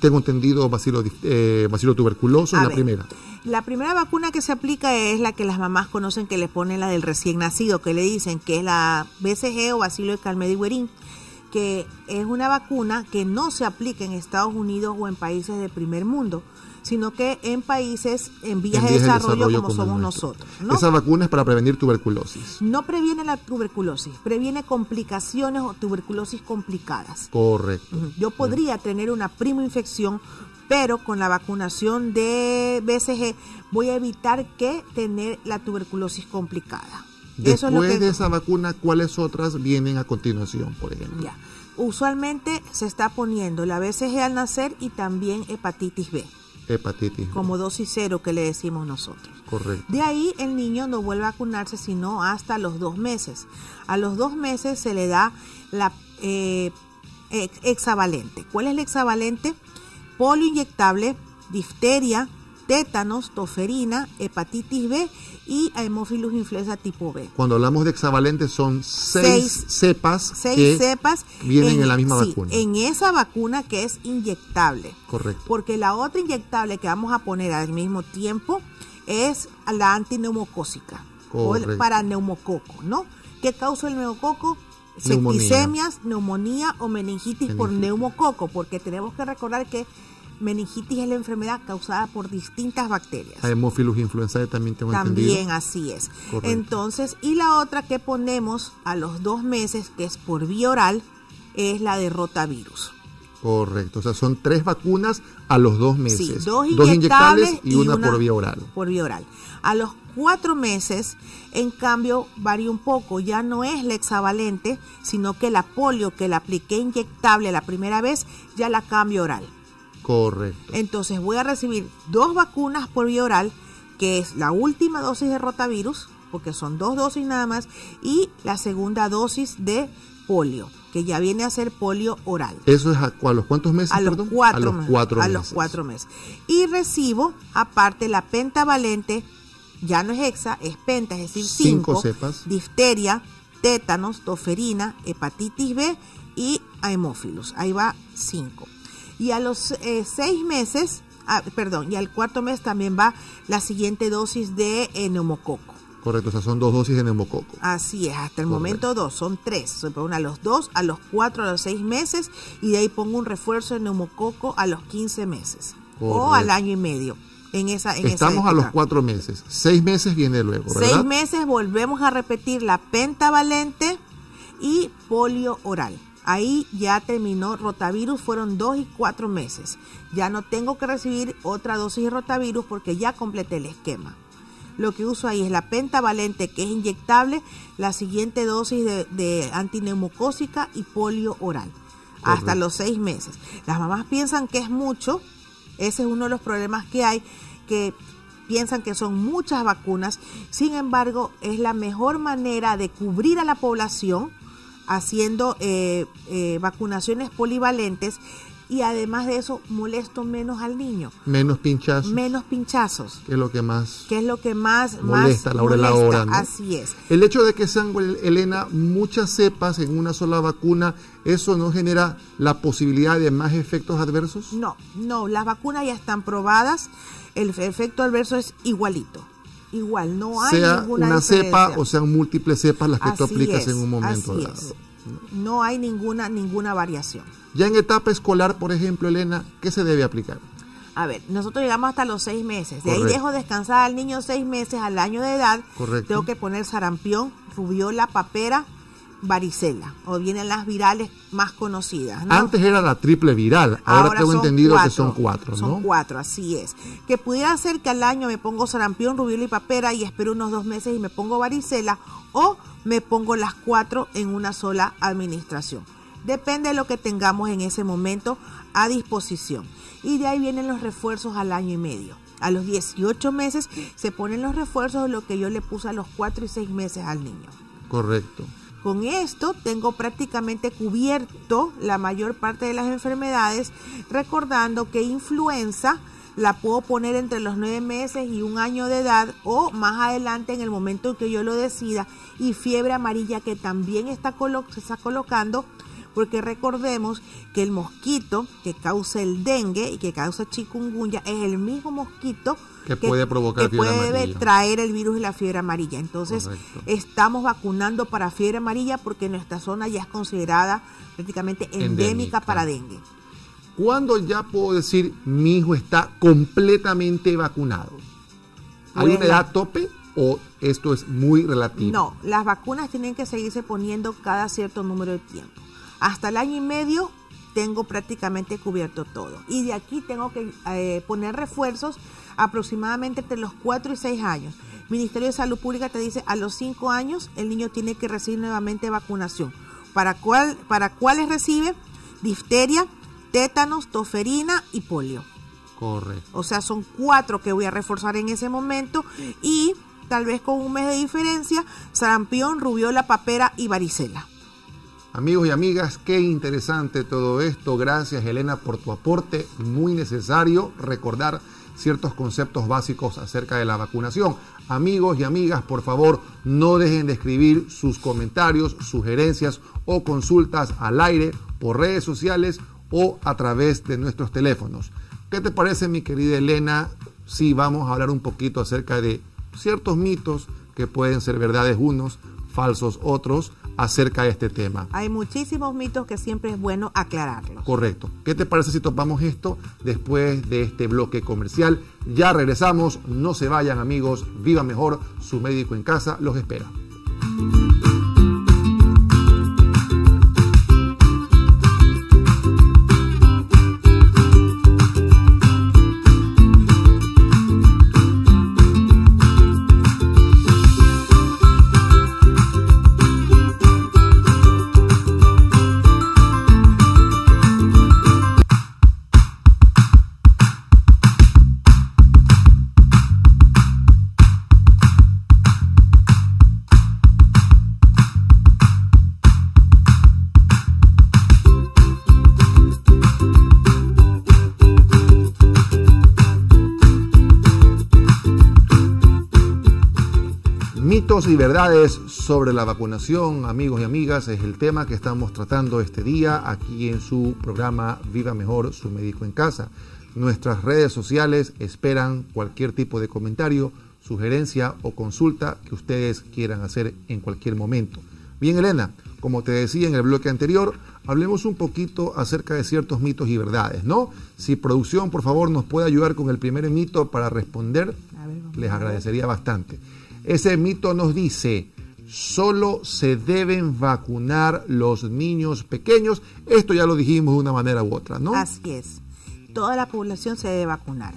Tengo entendido bacilo, dif- eh, bacilo tuberculoso A es la ver, primera. La primera vacuna que se aplica es la que las mamás conocen que le ponen la del recién nacido, que le dicen que es la BCG o bacilo de Calmedi-Guerin, que es una vacuna que no se aplica en Estados Unidos o en países de primer mundo, sino que en países en vías, En de, vías de desarrollo desarrollo como somos nuestro. nosotros. ¿no? Esa vacuna es para prevenir tuberculosis. no previene la tuberculosis, previene complicaciones o tuberculosis complicadas. Correcto. Yo podría tener una primo infección, pero con la vacunación de BCG voy a evitar que tener la tuberculosis complicada. Después Eso es lo que de esa vacuna, ¿cuáles otras vienen a continuación, por ejemplo? ya. Usualmente se está poniendo la BCG al nacer y también hepatitis B, Hepatitis. Como dosis cero que le decimos nosotros. Correcto. De ahí el niño no vuelve a vacunarse sino hasta los dos meses. A los dos meses se le da la eh, ex- hexavalente. ¿Cuál es el hexavalente? Polio inyectable, difteria, tétanos, toferina, hepatitis B y Haemophilus influenza tipo B. Cuando hablamos de hexavalente son seis, cepas seis que cepas vienen en, la misma sí, vacuna. En esa vacuna que es inyectable. Correcto. Porque la otra inyectable que vamos a poner al mismo tiempo es la o el Correcto. para neumococo, ¿no? ¿Qué causa el neumococo? Septicemias, neumonía o meningitis por Meningitis. neumococo, porque tenemos que recordar que meningitis es la enfermedad causada por distintas bacterias. Haemophilus influenzae también tengo También entendido. así es. Correcto. Entonces, y la otra que ponemos a los dos meses, que es por vía oral, es la de rotavirus. Correcto. O sea, son tres vacunas a los dos meses. Sí, dos inyectables, y, una, por vía oral. Por vía oral. A los cuatro meses, en cambio, varía un poco. Ya no es la hexavalente, sino que la polio que la apliqué inyectable la primera vez, ya la cambio oral. Correcto. Entonces voy a recibir dos vacunas por vía oral, que es la última dosis de rotavirus, porque son dos dosis nada más, y la segunda dosis de polio, que ya viene a ser polio oral. ¿Eso es a, a los cuántos meses, A los, perdón? cuatro, a los meses, cuatro a meses. los cuatro meses. Y recibo, aparte, la pentavalente, ya no es hexa, es penta, es decir, Cinco cinco, cepas. difteria, tétanos, toferina, hepatitis B y hemófilos. Ahí va cinco. Y a los eh, seis meses, ah, perdón, y al cuarto mes también va la siguiente dosis de eh, neumococo. Correcto, o sea, son dos dosis de neumococo. Así es, hasta el Correcto. momento dos, son tres. Se pone a los dos, a los cuatro, a los seis meses y de ahí pongo un refuerzo de neumococo a los 15 meses o al año y medio. En esa, en esa Estamos a los cuatro meses. Seis meses viene luego, ¿verdad? Seis meses volvemos a repetir la pentavalente y polio oral. Ahí ya terminó rotavirus, fueron dos y cuatro meses. Ya no tengo que recibir otra dosis de rotavirus porque ya completé el esquema. Lo que uso ahí es la pentavalente que es inyectable, la siguiente dosis de, de antineumocócica y polio oral. Hasta los seis meses. Las mamás piensan que es mucho, ese es uno de los problemas que hay, que piensan que son muchas vacunas, sin embargo es la mejor manera de cubrir a la población haciendo eh, eh, vacunaciones polivalentes y además de eso molesto menos al niño, Menos pinchazos, menos pinchazos, que es lo que más que es lo que más molesta más la hora de la molesta. hora. ¿no? Así es. El hecho de que sean, Elena, muchas cepas en una sola vacuna, ¿eso no genera la posibilidad de más efectos adversos? No, no, las vacunas ya están probadas, el fe- efecto adverso es igualito. Igual, no hay sea ninguna una cepa o sean múltiples cepas las que tú Así aplicas es, en un momento así dado. es. No hay ninguna ninguna variación. Ya en etapa escolar, por ejemplo, Elena, ¿qué se debe aplicar? A ver, nosotros llegamos hasta los seis meses. De ahí dejo descansar al niño seis meses al año de edad. Correcto. Tengo que poner sarampión, rubiola, papera, varicela. O vienen las virales más conocidas. ¿no? Antes era la triple viral, ahora, tengo son entendido que son cuatro, Son ¿no? cuatro, así es. Que pudiera ser que al año me pongo sarampión, rubiola y papera y espero unos dos meses y me pongo varicela o me pongo las cuatro en una sola administración. Depende de lo que tengamos en ese momento a disposición. Y de ahí vienen los refuerzos al año y medio. A los 18 meses se ponen los refuerzos de lo que yo le puse a los 4 y 6 meses al niño. Correcto. Con esto tengo prácticamente cubierto la mayor parte de las enfermedades, recordando que influenza la puedo poner entre los nueve meses y un año de edad o más adelante en el momento en que yo lo decida. Y fiebre amarilla que también está se está colocando porque recordemos que el mosquito que causa el dengue y que causa chikungunya es el mismo mosquito Que puede provocar que fiebre puede amarilla. traer el virus de la fiebre amarilla. Entonces, Correcto. estamos vacunando para fiebre amarilla porque nuestra zona ya es considerada prácticamente endémica, Endémica. para dengue. ¿Cuándo ya puedo decir mi hijo está completamente vacunado? ¿Hay una edad tope o esto es muy relativo? No, las vacunas tienen que seguirse poniendo cada cierto número de tiempo. Hasta el año y medio tengo prácticamente cubierto todo. Y de aquí tengo que eh, poner refuerzos aproximadamente entre los 4 y 6 años. Ministerio de Salud Pública te dice a los 5 años el niño tiene que recibir nuevamente vacunación. ¿Para, cuál, para cuáles recibe? Difteria, tétanos, toferina y polio. Correcto. O sea, son cuatro que voy a reforzar en ese momento y tal vez con un mes de diferencia, sarampión, rubiola, papera y varicela. Amigos y amigas, qué interesante todo esto. Gracias Elena por tu aporte. Muy necesario recordar ciertos conceptos básicos acerca de la vacunación. Amigos y amigas, por favor, no dejen de escribir sus comentarios, sugerencias o consultas al aire por redes sociales o a través de nuestros teléfonos. ¿Qué te parece, mi querida Elena, si vamos a hablar un poquito acerca de ciertos mitos que pueden ser verdades unos, falsos otros, acerca de este tema. Hay muchísimos mitos que siempre es bueno aclararlos. Correcto. ¿Qué te parece si topamos esto después de este bloque comercial? Ya regresamos, no se vayan amigos, viva mejor, su médico en casa los espera. Y verdades sobre la vacunación, amigos y amigas, es el tema que estamos tratando este día aquí en su programa Viva Mejor, su médico en casa. Nuestras redes sociales esperan cualquier tipo de comentario, sugerencia o consulta que ustedes quieran hacer en cualquier momento. Bien, Elena, como te decía en el bloque anterior, hablemos un poquito acerca de ciertos mitos y verdades, ¿no? Si producción, por favor, nos puede ayudar con el primer mito para responder, les agradecería bastante. Ese mito nos dice, solo se deben vacunar los niños pequeños. Esto ya lo dijimos de una manera u otra, ¿no? Así es. Toda la población se debe vacunar.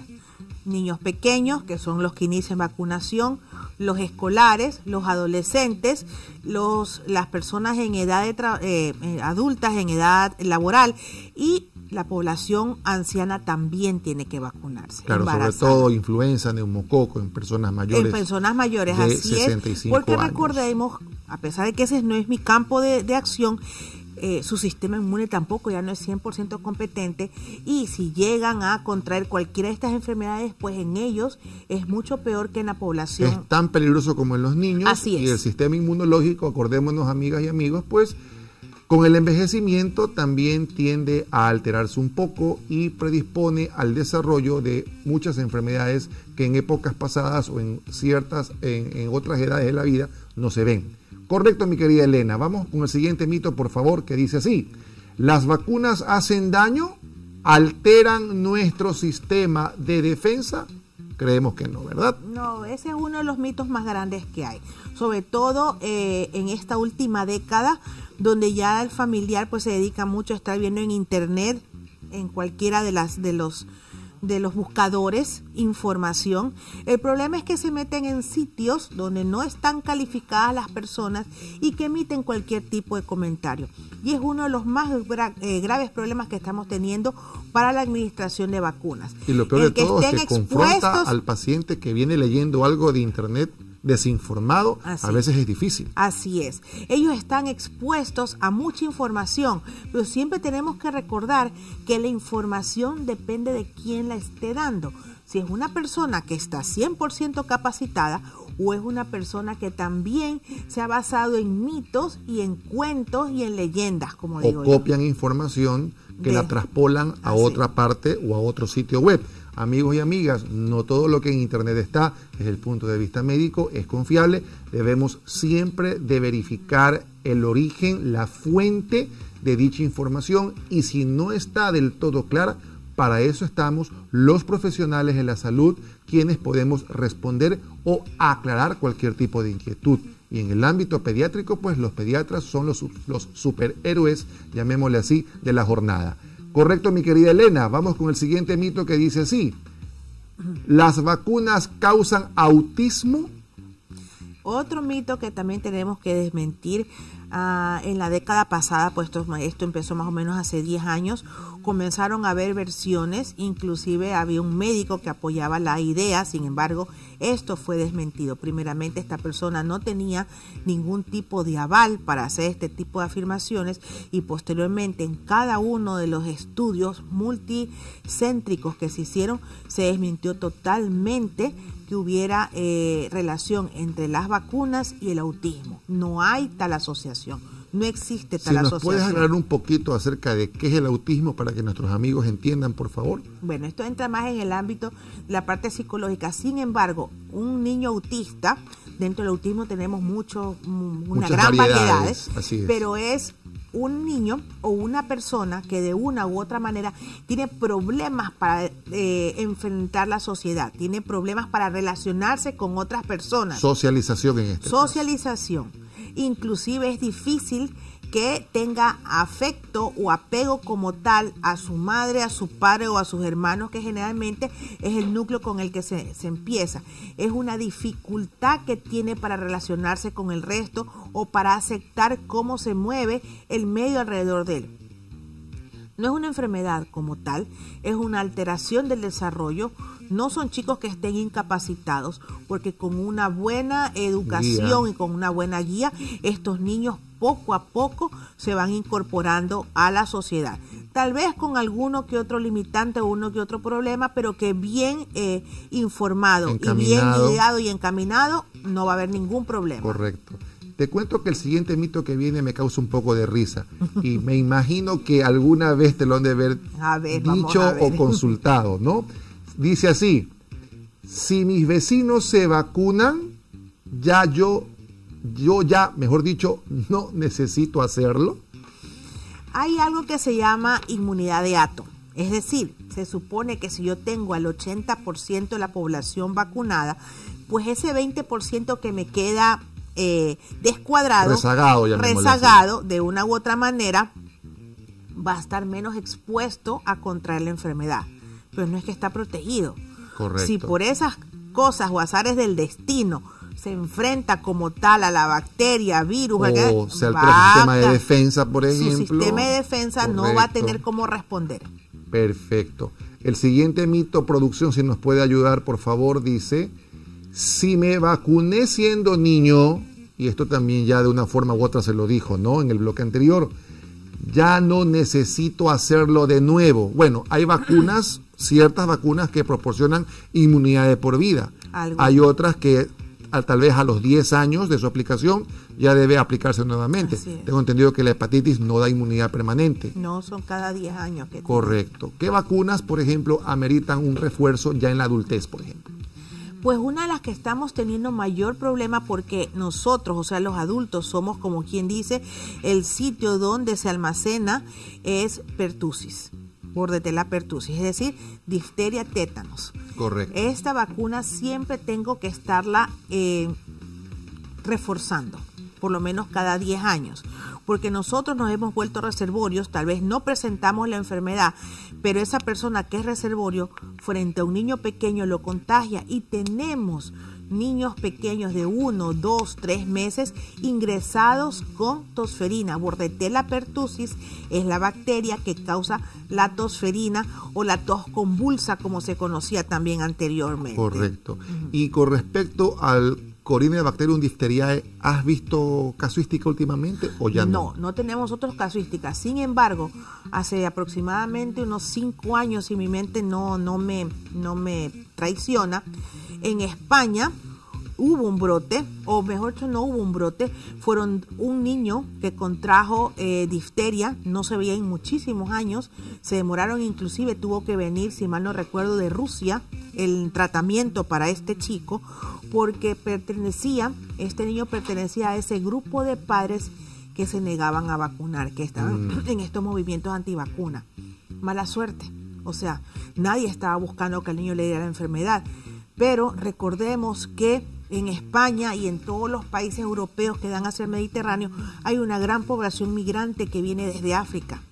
Niños pequeños, que son los que inician vacunación, los escolares, los adolescentes, los, las personas en edad eh, eh, adultas, en edad laboral y la población anciana también tiene que vacunarse. Claro, sobre todo influenza, neumococo en personas mayores. En personas mayores, de así 65 es. Porque recordemos, a pesar de que ese no es mi campo de, acción, eh, su sistema inmune tampoco ya no es 100% competente y si llegan a contraer cualquiera de estas enfermedades, pues en ellos es mucho peor que en la población. Es tan peligroso como en los niños Así es. y el sistema inmunológico, acordémonos amigas y amigos, pues con el envejecimiento también tiende a alterarse un poco y predispone al desarrollo de muchas enfermedades que en épocas pasadas o en ciertas, en, otras edades de la vida no se ven. Correcto, mi querida Elena. Vamos con el siguiente mito, por favor, que dice así. ¿Las vacunas hacen daño? ¿Alteran nuestro sistema de defensa? Creemos que no, ¿verdad? No, ese es uno de los mitos más grandes que hay. Sobre todo eh, en esta última década, donde ya el familiar pues se dedica mucho a estar viendo en internet, en cualquiera de las de los de los buscadores información. El problema es que se meten en sitios donde no están calificadas las personas y que emiten cualquier tipo de comentario. Y es uno de los más eh, graves problemas que estamos teniendo para la administración de vacunas. Y lo peor de todo es que confronta al paciente que viene leyendo algo de internet desinformado, a veces es difícil. Así es. Ellos están expuestos a mucha información, pero siempre tenemos que recordar que la información depende de quién la esté dando. Si es una persona que está 100% capacitada o es una persona que también se ha basado en mitos y en cuentos y en leyendas, como digo. O copian información que la traspolan a otra parte o a otro sitio web. Amigos y amigas, no todo lo que en Internet está desde el punto de vista médico es confiable. Debemos siempre de verificar el origen, la fuente de dicha información y si no está del todo clara, para eso estamos los profesionales de la salud quienes podemos responder o aclarar cualquier tipo de inquietud. Y en el ámbito pediátrico, pues los pediatras son los, los superhéroes, llamémosle así, de la jornada. Correcto, mi querida Elena. Vamos con el siguiente mito que dice así. ¿Las vacunas causan autismo? Otro mito que también tenemos que desmentir ah, en la década pasada, pues esto, esto, empezó más o menos hace 10 años, comenzaron a haber versiones, inclusive había un médico que apoyaba la idea, sin embargo, esto fue desmentido. Primeramente, esta persona no tenía ningún tipo de aval para hacer este tipo de afirmaciones y posteriormente en cada uno de los estudios multicéntricos que se hicieron, se desmintió totalmente que hubiera eh, relación entre las vacunas y el autismo. No hay tal asociación. No existe tal si nos asociación. ¿Puedes hablar un poquito acerca de qué es el autismo para que nuestros amigos entiendan, por favor? Bueno, esto entra más en el ámbito de la parte psicológica. Sin embargo, un niño autista, dentro del autismo tenemos mucho, una gran variedad, pero es un niño o una persona que de una u otra manera tiene problemas para eh, enfrentar la sociedad, tiene problemas para relacionarse con otras personas. Socialización en este Socialización. Inclusive es difícil que tenga afecto o apego como tal a su madre, a su padre o a sus hermanos, que generalmente es el núcleo con el que se, se, empieza. Es una dificultad que tiene para relacionarse con el resto o para aceptar cómo se mueve el medio alrededor de él. No es una enfermedad como tal, es una alteración del desarrollo. No son chicos que estén incapacitados, porque con una buena educación y con una buena guía, estos niños poco a poco se van incorporando a la sociedad. Tal vez con alguno que otro limitante o uno que otro problema, pero que bien eh, informado y bien guiado y encaminado, no va a haber ningún problema. Correcto. Te cuento que el siguiente mito que viene me causa un poco de risa y me imagino que alguna vez te lo han de haber dicho o consultado, ¿no? Dice así, si mis vecinos se vacunan, ya yo, yo ya, mejor dicho, no necesito hacerlo. Hay algo que se llama inmunidad de ato. Es decir, se supone que si yo tengo al 80% de la población vacunada, pues ese 20% que me queda eh, descuadrado, rezagado, de una u otra manera, va a estar menos expuesto a contraer la enfermedad. Pero no es que está protegido. Si por esas cosas o azares del destino se enfrenta como tal a la bacteria, virus, o sea, el sistema de defensa, por ejemplo. Su sistema de defensa no va a tener cómo responder. Perfecto. El siguiente mito, producción, si nos puede ayudar, por favor, dice, si me vacuné siendo niño, y esto también ya de una forma u otra se lo dijo, ¿no? En el bloque anterior, ya no necesito hacerlo de nuevo. Bueno, hay vacunas, (clears throat) ciertas vacunas que proporcionan inmunidad de por vida. Hay otras que tal vez a los 10 años de su aplicación ya debe aplicarse nuevamente. Tengo entendido que la hepatitis no da inmunidad permanente. No, son cada 10 años. Que Correcto. ¿Qué vacunas, por ejemplo, ameritan un refuerzo ya en la adultez, por ejemplo? Pues una de las que estamos teniendo mayor problema porque nosotros, o sea, los adultos, somos como quien dice, el sitio donde se almacena es pertusis, bordetela pertusis, es decir, difteria tétanos. Correcto. Esta vacuna siempre tengo que estarla eh, reforzando, por lo menos cada 10 años porque nosotros nos hemos vuelto reservorios, tal vez no presentamos la enfermedad, pero esa persona que es reservorio frente a un niño pequeño lo contagia y tenemos niños pequeños de 1, 2, 3 meses ingresados con tosferina. Bordetella pertussis es la bacteria que causa la tosferina o la tos convulsa como se conocía también anteriormente. Correcto. Y con respecto al Corina Bacterium diphtheriae, ¿has visto casuística últimamente o ya no? No, no tenemos otros casuísticas. Sin embargo, hace aproximadamente unos cinco años, si mi mente no, no, me, no me traiciona, en España hubo un brote, o mejor dicho, no hubo un brote, fueron un niño que contrajo eh, difteria, no se veía en muchísimos años, se demoraron inclusive, tuvo que venir, si mal no recuerdo, de Rusia el tratamiento para este chico, porque pertenecía, este niño pertenecía a ese grupo de padres que se negaban a vacunar, que estaban mm. en estos movimientos antivacuna. Mala suerte. O sea, nadie estaba buscando que al niño le diera la enfermedad. Pero recordemos que en España y en todos los países europeos que dan hacia el Mediterráneo hay una gran población migrante que viene desde África.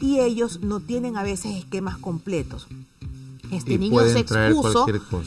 Y ellos no tienen a veces esquemas completos. Este niño se expuso,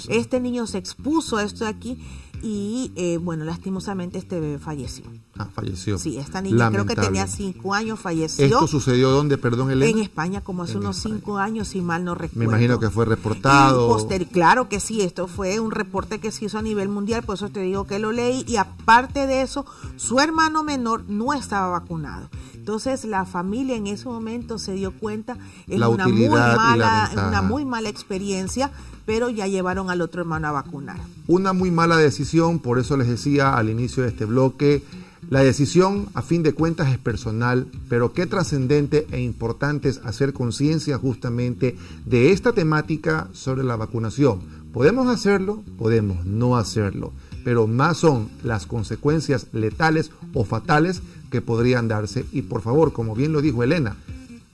este niño se expuso a esto de aquí y eh, bueno, lastimosamente este bebé falleció. Ah, falleció. Sí, esta niña creo que tenía cinco años, falleció. ¿Esto sucedió dónde, perdón, Elena? En España, como hace unos cinco años, si mal no recuerdo. Me imagino que fue reportado. claro que sí, esto fue un reporte que se hizo a nivel mundial, por eso te digo que lo leí, y aparte de eso, su hermano menor no estaba vacunado. Entonces la familia en ese momento se dio cuenta, es una muy mala, una muy mala experiencia, pero ya llevaron al otro hermano a vacunar. Una muy mala decisión, por eso les decía al inicio de este bloque, la decisión a fin de cuentas es personal, pero qué trascendente e importante es hacer conciencia justamente de esta temática sobre la vacunación. ¿Podemos hacerlo? Podemos no hacerlo, pero más son las consecuencias letales o fatales que podrían darse. Y por favor, como bien lo dijo Elena,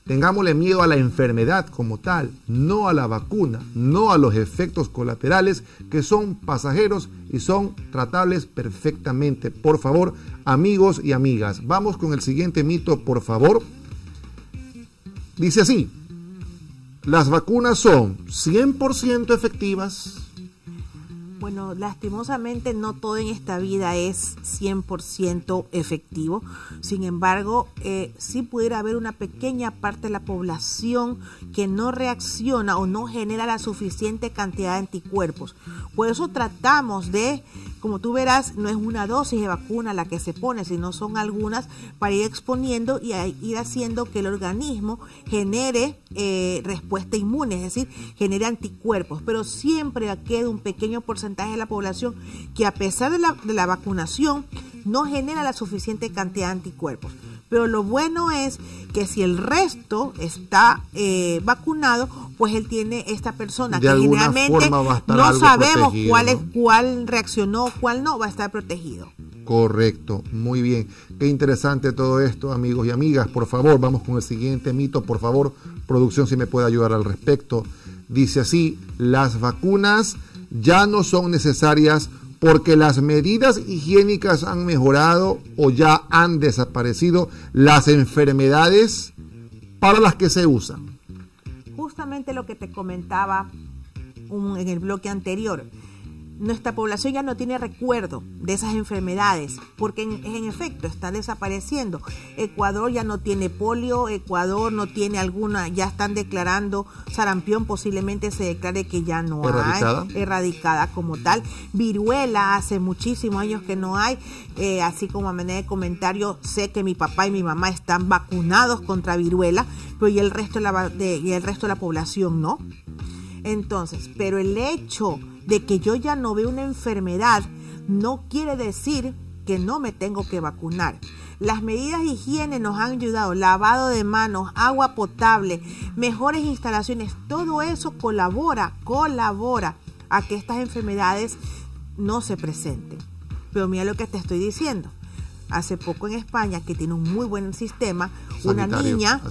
tengámosle miedo a la enfermedad como tal, no a la vacuna, no a los efectos colaterales que son pasajeros y son tratables perfectamente. Por favor, amigos y amigas, vamos con el siguiente mito, por favor. Dice así, las vacunas son 100% efectivas. Bueno, lastimosamente no todo en esta vida es 100% efectivo. Sin embargo, eh, sí pudiera haber una pequeña parte de la población que no reacciona o no genera la suficiente cantidad de anticuerpos. Por eso tratamos de como tú verás, no es una dosis de vacuna la que se pone, sino son algunas para ir exponiendo y ir haciendo que el organismo genere eh, respuesta inmune, es decir, genere anticuerpos. Pero siempre queda un pequeño porcentaje de la población que a pesar de la, de la vacunación no genera la suficiente cantidad de anticuerpos. Pero lo bueno es que si el resto está eh, vacunado, pues él tiene esta persona que generalmente no sabemos cuál es cuál reaccionó, cuál no, va a estar protegido. Correcto, muy bien. Qué interesante todo esto, amigos y amigas. Por favor, vamos con el siguiente mito. Por favor, producción, si me puede ayudar al respecto. Dice así, las vacunas ya no son necesarias porque las medidas higiénicas han mejorado o ya han desaparecido las enfermedades para las que se usan. Justamente lo que te comentaba en el bloque anterior nuestra población ya no tiene recuerdo de esas enfermedades, porque en, efecto están desapareciendo. Ecuador ya no tiene polio, Ecuador no tiene alguna, ya están declarando sarampión, posiblemente se declare que ya no hay, erradicada como tal. Viruela hace muchísimos años que no hay, eh, así como a manera de comentario, sé que mi papá y mi mamá están vacunados contra viruela, pero y el resto la, de, y el resto de la población no. Entonces, pero el hecho de que yo ya no veo una enfermedad no quiere decir que no me tengo que vacunar. Las medidas de higiene nos han ayudado, lavado de manos, agua potable, mejores instalaciones, todo eso colabora, colabora a que estas enfermedades no se presenten. Pero mira lo que te estoy diciendo. Hace poco en España, que tiene un muy buen sistema, una niña,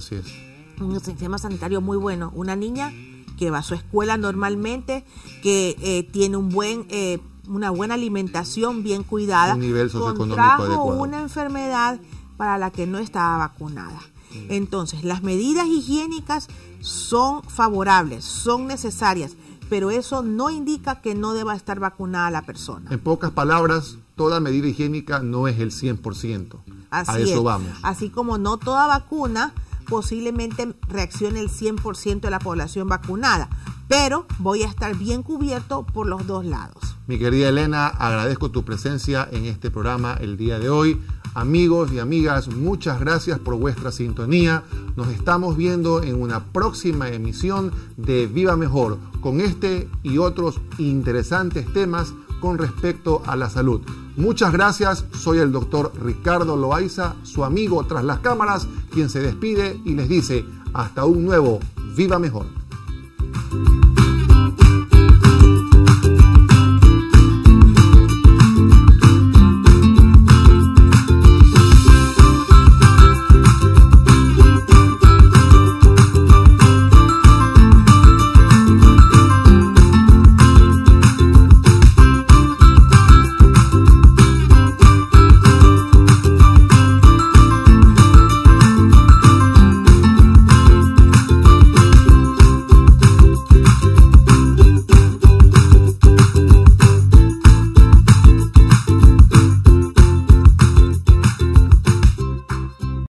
un sistema sanitario muy bueno, una niña que va a su escuela normalmente, que eh, tiene un buen, eh, una buena alimentación bien cuidada, un nivel contrajo una enfermedad para la que no estaba vacunada. Entonces, las medidas higiénicas son favorables, son necesarias, pero eso no indica que no deba estar vacunada la persona. En pocas palabras, toda medida higiénica no es el 100%. Así a eso vamos. Así como no toda vacuna posiblemente reaccione el 100% de la población vacunada, pero voy a estar bien cubierto por los dos lados. Mi querida Elena, agradezco tu presencia en este programa el día de hoy. Amigos y amigas, muchas gracias por vuestra sintonía. Nos estamos viendo en una próxima emisión de Viva Mejor con este y otros interesantes temas con respecto a la salud. Muchas gracias, soy el doctor Ricardo Loaiza, su amigo tras las cámaras, quien se despide y les dice hasta un nuevo Viva Mejor.